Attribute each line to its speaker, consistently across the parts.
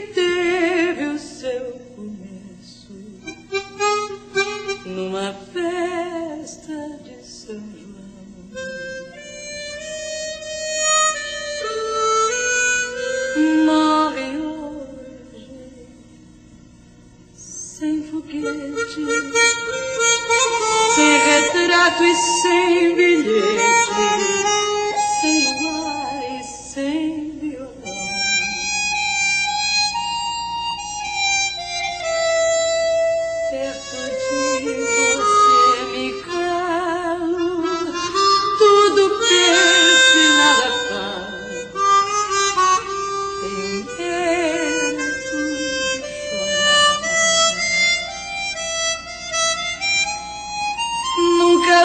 Speaker 1: teve o seu começo numa festa de São João. Morre hoje sem foguete, sem retrato e sem bilhete.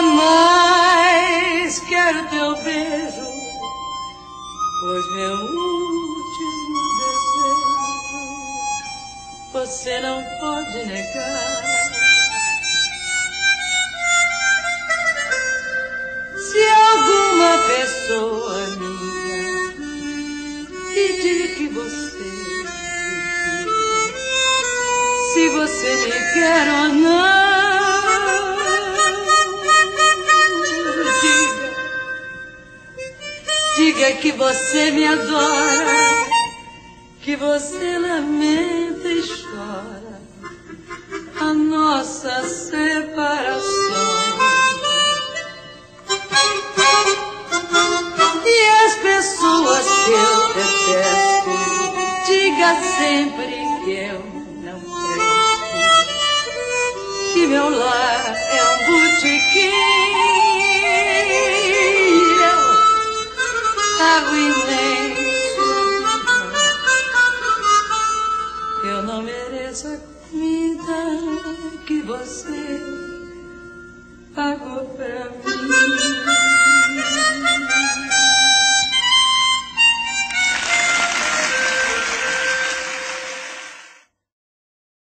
Speaker 1: Mais quero teu beijo, pois meu último desejo você não pode negar. Se alguma pessoa minha pedir que você se você me quer ou não, que você me adora, que você lamenta e chora a nossa separação. E as pessoas que eu detesto, diga sempre que eu não presto, que meu lar é um botequim. Mereço a comida que você pagou pra mim.